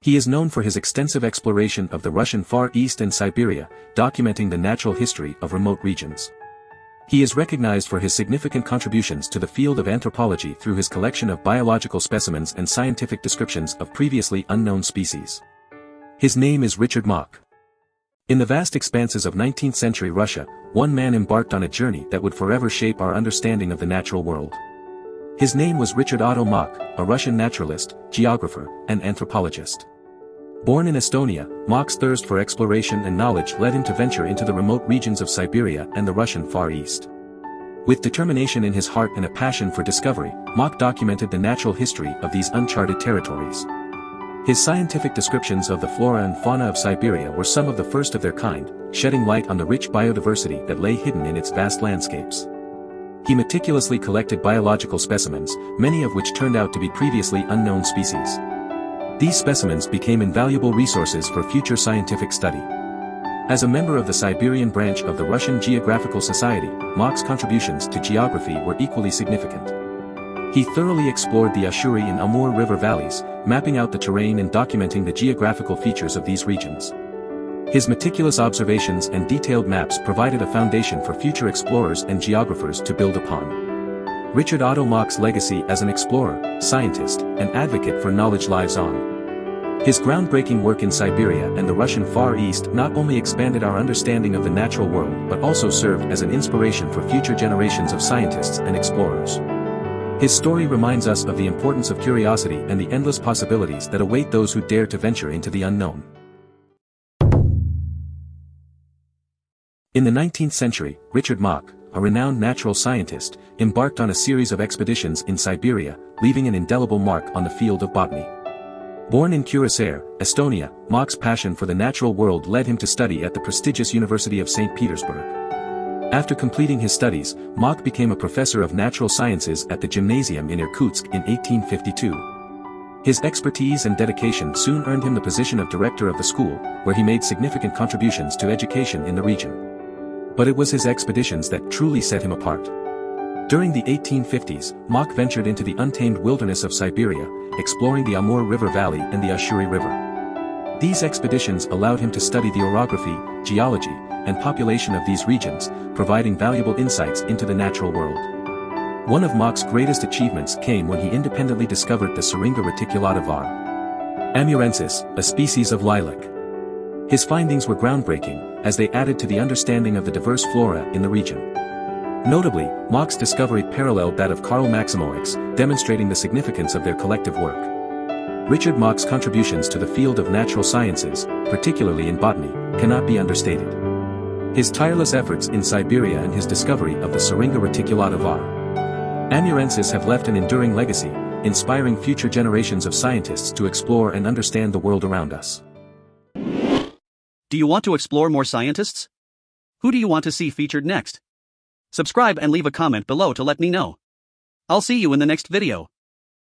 He is known for his extensive exploration of the Russian Far East and Siberia, documenting the natural history of remote regions. He is recognized for his significant contributions to the field of anthropology through his collection of biological specimens and scientific descriptions of previously unknown species. His name is Richard Maack. In the vast expanses of 19th-century Russia, one man embarked on a journey that would forever shape our understanding of the natural world. His name was Richard Otto Maack, a Russian naturalist, geographer, and anthropologist. Born in Estonia, Maack's thirst for exploration and knowledge led him to venture into the remote regions of Siberia and the Russian Far East. With determination in his heart and a passion for discovery, Maack documented the natural history of these uncharted territories. His scientific descriptions of the flora and fauna of Siberia were some of the first of their kind, shedding light on the rich biodiversity that lay hidden in its vast landscapes. He meticulously collected biological specimens, many of which turned out to be previously unknown species. These specimens became invaluable resources for future scientific study. As a member of the Siberian branch of the Russian Geographical Society, Maack's contributions to geography were equally significant. He thoroughly explored the Ussuri and Amur river valleys, mapping out the terrain and documenting the geographical features of these regions. His meticulous observations and detailed maps provided a foundation for future explorers and geographers to build upon. Richard Otto Maack's legacy as an explorer, scientist, and advocate for knowledge lives on. His groundbreaking work in Siberia and the Russian Far East not only expanded our understanding of the natural world but also served as an inspiration for future generations of scientists and explorers. His story reminds us of the importance of curiosity and the endless possibilities that await those who dare to venture into the unknown. In the 19th century, Richard Maack, a renowned natural scientist, embarked on a series of expeditions in Siberia, leaving an indelible mark on the field of botany. Born in Kuressaare, Estonia, Maack's passion for the natural world led him to study at the prestigious University of St. Petersburg. After completing his studies, Maack became a professor of natural sciences at the gymnasium in Irkutsk in 1852. His expertise and dedication soon earned him the position of director of the school, where he made significant contributions to education in the region but it was his expeditions that truly set him apart. During the 1850s, Maack ventured into the untamed wilderness of Siberia, exploring the Amur River Valley and the Ussuri River. These expeditions allowed him to study the orography, geology, and population of these regions, providing valuable insights into the natural world. One of Maack's greatest achievements came when he independently discovered the Syringa reticulata var. Amurensis, a species of lilac. His findings were groundbreaking, as they added to the understanding of the diverse flora in the region. Notably, Maack's discovery paralleled that of Karl Maximowicz, demonstrating the significance of their collective work. Richard Maack's contributions to the field of natural sciences, particularly in botany, cannot be understated. His tireless efforts in Siberia and his discovery of the Syringa reticulata var. Amurensis have left an enduring legacy, inspiring future generations of scientists to explore and understand the world around us. Do you want to explore more scientists? Who do you want to see featured next? Subscribe and leave a comment below to let me know. I'll see you in the next video.